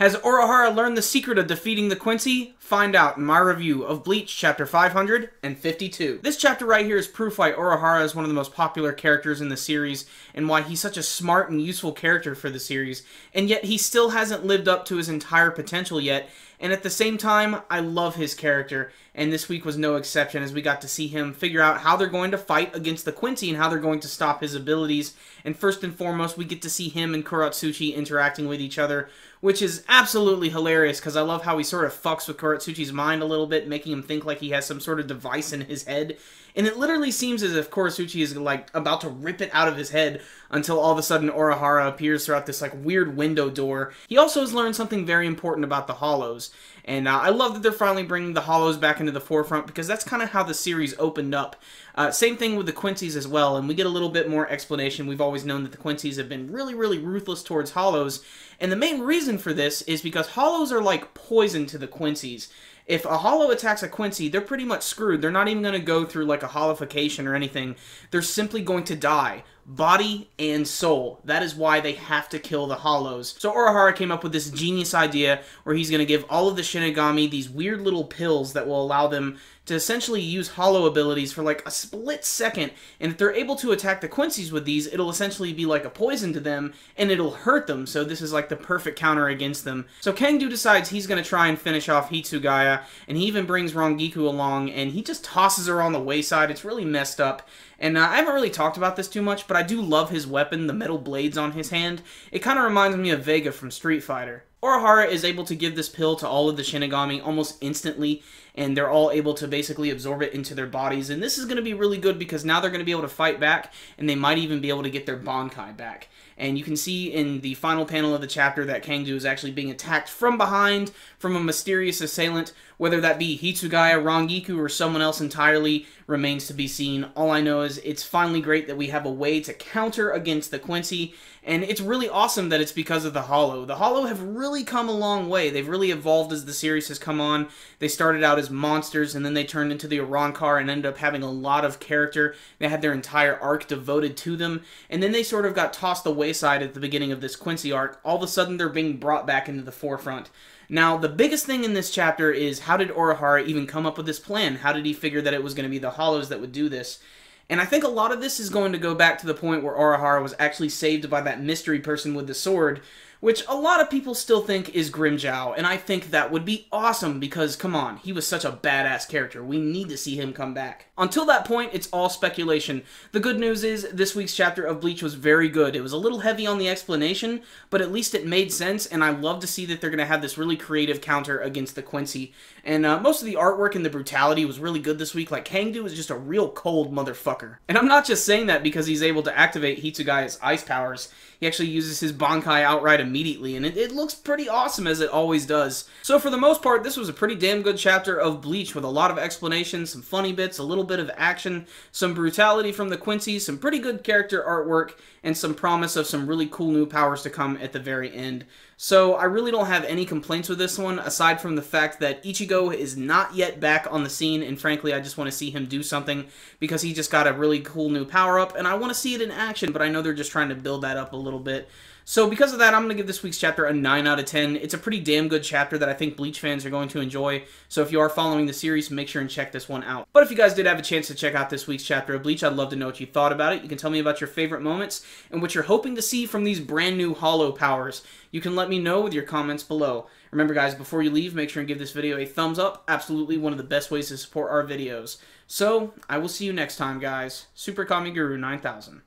Has Urahara learned the secret of defeating the Quincy? Find out in my review of Bleach chapter 552. This chapter right here is proof why Urahara is one of the most popular characters in the series and why he's such a smart and useful character for the series, and yet he still hasn't lived up to his entire potential yet, and at the same time, I love his character, and this week was no exception as we got to see him figure out how they're going to fight against the Quincy and how they're going to stop his abilities. And first and foremost, we get to see him and Kurotsuchi interacting with each other, which is absolutely hilarious because I love how he sort of fucks with Kurotsuchi's mind a little bit, making him think like he has some sort of device in his head. And it literally seems as if Kurotsuchi is like about to rip it out of his head until all of a sudden Urahara appears throughout this like weird window door. He also has learned something very important about the Hollows. And uh, I love that they're finally bringing the Hollows back into the forefront because that's kind of how the series opened up. Uh, same thing with the Quincy's as well, and we get a little bit more explanation. We've always known that the Quincy's have been really, really ruthless towards Hollows, and the main reason for this is because Hollows are like poison to the Quincy's if a hollow attacks a Quincy, they're pretty much screwed. They're not even going to go through like a hollification or anything. They're simply going to die. Body and soul. That is why they have to kill the hollows. So Urahara came up with this genius idea where he's going to give all of the Shinigami these weird little pills that will allow them to essentially use hollow abilities for like a split second. And if they're able to attack the Quincy's with these, it'll essentially be like a poison to them and it'll hurt them. So this is like the perfect counter against them. So Cang Du decides he's going to try and finish off Hitsugaya and he even brings Rangiku along and he just tosses her on the wayside. It's really messed up. And uh, I haven't really talked about this too much, but I do love his weapon, the metal blades on his hand. It kind of reminds me of Vega from Street Fighter. Urahara is able to give this pill to all of the Shinigami almost instantly, and they're all able to basically absorb it into their bodies. And this is going to be really good because now they're going to be able to fight back, and they might even be able to get their Bankai back. And you can see in the final panel of the chapter that Cang Du is actually being attacked from behind from a mysterious assailant. Whether that be Hitsugaya, Rangiku, or someone else entirely remains to be seen. All I know is it's finally great that we have a way to counter against the Quincy, and it's really awesome that it's because of the Hollow. The Hollow have really come a long way. They've really evolved as the series has come on. They started out as monsters, and then they turned into the Arrancar and ended up having a lot of character. They had their entire arc devoted to them, and then they sort of got tossed the wayside at the beginning of this Quincy arc, all of a sudden they're being brought back into the forefront. Now, the biggest thing in this chapter is how did Urahara even come up with this plan? How did he figure that it was going to be the Hollows that would do this? And I think a lot of this is going to go back to the point where Urahara was actually saved by that mystery person with the sword, which a lot of people still think is Grimmjow, and I think that would be awesome because, come on, he was such a badass character. We need to see him come back. Until that point, it's all speculation. The good news is, this week's chapter of Bleach was very good. It was a little heavy on the explanation, but at least it made sense, and I love to see that they're going to have this really creative counter against the Quincy. And uh, most of the artwork and the brutality was really good this week. Like, Cang Du is just a real cold motherfucker. And I'm not just saying that because he's able to activate Hitsugaya's ice powers. He actually uses his Bankai outright immediately, and it, it looks pretty awesome as it always does. So for the most part, this was a pretty damn good chapter of Bleach with a lot of explanation, some funny bits, a little bit of action, some brutality from the Quincy, some pretty good character artwork, and some promise of some really cool new powers to come at the very end. So I really don't have any complaints with this one, aside from the fact that Ichigo is not yet back on the scene, and frankly, I just want to see him do something, because he just got a really cool new power-up, and I want to see it in action, but I know they're just trying to build that up a little bit. So because of that, I'm going to give this week's chapter a 9 out of 10. It's a pretty damn good chapter that I think Bleach fans are going to enjoy. So if you are following the series, make sure and check this one out. But if you guys did have a chance to check out this week's chapter of Bleach, I'd love to know what you thought about it. You can tell me about your favorite moments and what you're hoping to see from these brand new Hollow powers. You can let me know with your comments below. Remember guys, before you leave, make sure and give this video a thumbs up. Absolutely one of the best ways to support our videos. So, I will see you next time guys. Super Kami Guru 9000.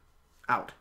Out.